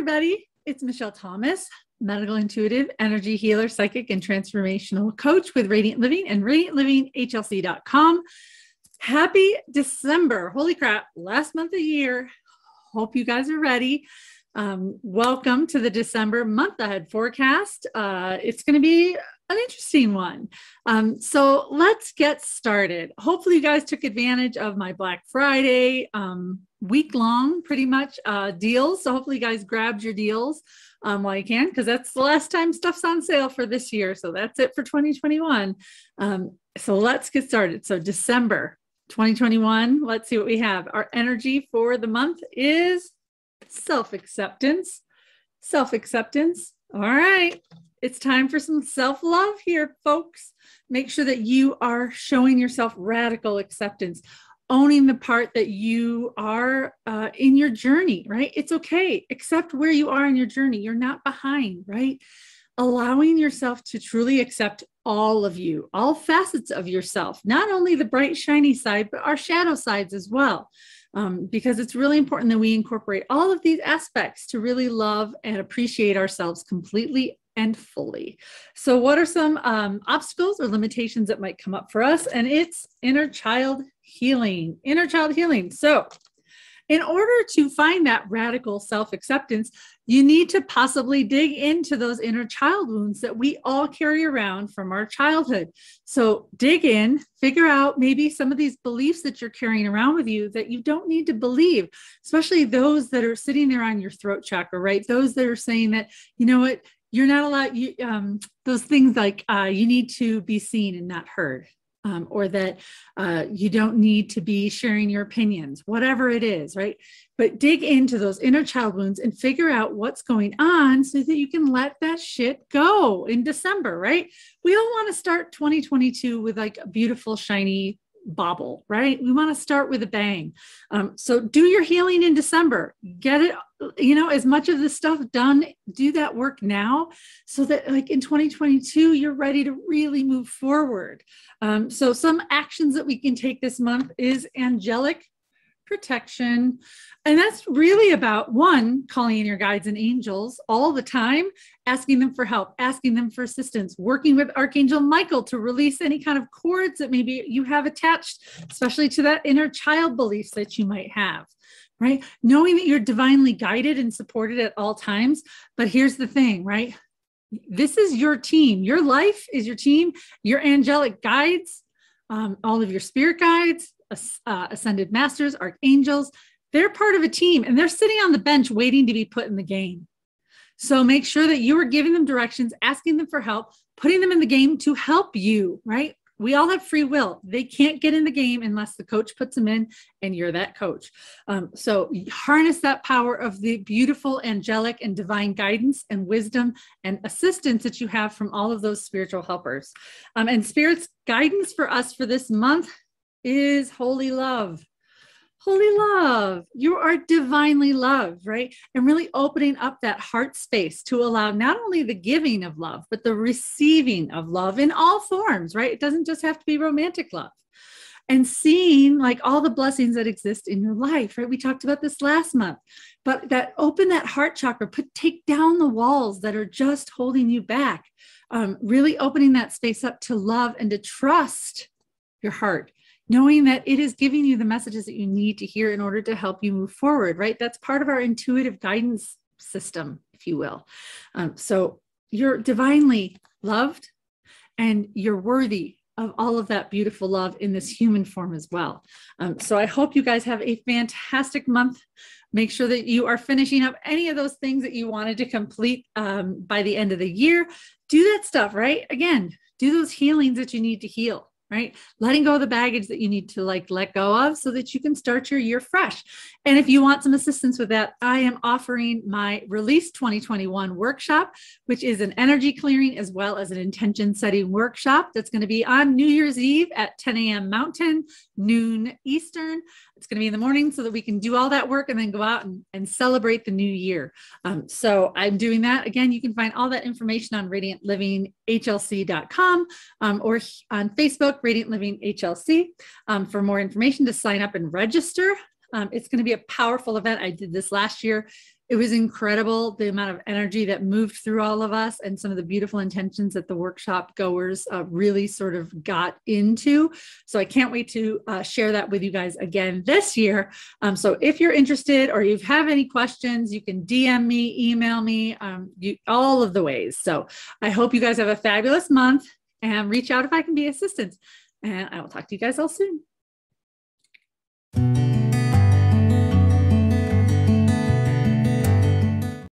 everybody. It's Michelle Thomas, medical intuitive, energy healer, psychic, and transformational coach with Radiant Living and radiantlivinghlc.com. Happy December. Holy crap, last month of the year. Hope you guys are ready. Um, welcome to the December month ahead forecast. Uh, it's going to be an interesting one. Um, so let's get started. Hopefully, you guys took advantage of my Black Friday um, week long, pretty much uh, deals. So hopefully, you guys grabbed your deals um, while you can, because that's the last time stuff's on sale for this year. So that's it for 2021. Um, so let's get started. So December 2021, let's see what we have. Our energy for the month is self acceptance. Self acceptance. All right. It's time for some self love here, folks. Make sure that you are showing yourself radical acceptance, owning the part that you are uh, in your journey, right? It's okay. Accept where you are in your journey. You're not behind, right? Allowing yourself to truly accept all of you, all facets of yourself, not only the bright, shiny side, but our shadow sides as well um, because it's really important that we incorporate all of these aspects to really love and appreciate ourselves completely and fully. So, what are some um, obstacles or limitations that might come up for us? And it's inner child healing. Inner child healing. So, in order to find that radical self acceptance, you need to possibly dig into those inner child wounds that we all carry around from our childhood. So, dig in, figure out maybe some of these beliefs that you're carrying around with you that you don't need to believe, especially those that are sitting there on your throat chakra, right? Those that are saying that, you know what, you're not allowed, you, um, those things like uh, you need to be seen and not heard um, or that uh, you don't need to be sharing your opinions, whatever it is, right? But dig into those inner child wounds and figure out what's going on so that you can let that shit go in December, right? We all want to start 2022 with like a beautiful, shiny bobble, right? We want to start with a bang. Um, so do your healing in December. Get it, you know, as much of the stuff done. Do that work now, so that like in 2022 you're ready to really move forward. Um, so some actions that we can take this month is angelic protection. And that's really about one, calling in your guides and angels all the time, asking them for help, asking them for assistance, working with Archangel Michael to release any kind of cords that maybe you have attached, especially to that inner child beliefs that you might have. Right. Knowing that you're divinely guided and supported at all times. But here's the thing, right? This is your team. Your life is your team. Your angelic guides, um, all of your spirit guides, uh, ascended masters, archangels. They're part of a team and they're sitting on the bench waiting to be put in the game. So make sure that you are giving them directions, asking them for help, putting them in the game to help you, right? We all have free will. They can't get in the game unless the coach puts them in and you're that coach. Um, so harness that power of the beautiful angelic and divine guidance and wisdom and assistance that you have from all of those spiritual helpers. Um, and spirit's guidance for us for this month is holy love. Holy love, you are divinely loved, right? And really opening up that heart space to allow not only the giving of love, but the receiving of love in all forms, right? It doesn't just have to be romantic love. And seeing like all the blessings that exist in your life, right? We talked about this last month, but that open that heart chakra, put take down the walls that are just holding you back. Um, really opening that space up to love and to trust your heart knowing that it is giving you the messages that you need to hear in order to help you move forward, right? That's part of our intuitive guidance system, if you will. Um, so you're divinely loved and you're worthy of all of that beautiful love in this human form as well. Um, so I hope you guys have a fantastic month. Make sure that you are finishing up any of those things that you wanted to complete um, by the end of the year. Do that stuff, right? Again, do those healings that you need to heal right? Letting go of the baggage that you need to like let go of so that you can start your year fresh. And if you want some assistance with that, I am offering my Release 2021 workshop, which is an energy clearing as well as an intention setting workshop that's going to be on New Year's Eve at 10 a.m. Mountain, noon Eastern. It's going to be in the morning so that we can do all that work and then go out and, and celebrate the new year. Um, so I'm doing that. Again, you can find all that information on radiantlivinghlc.com um, or on Facebook, Radiant Living HLC. Um, for more information to sign up and register, um, it's going to be a powerful event. I did this last year it was incredible the amount of energy that moved through all of us and some of the beautiful intentions that the workshop goers uh, really sort of got into. So I can't wait to uh, share that with you guys again this year. Um, so if you're interested or you have any questions, you can DM me, email me, um, you, all of the ways. So I hope you guys have a fabulous month and reach out if I can be assistance. And I will talk to you guys all soon.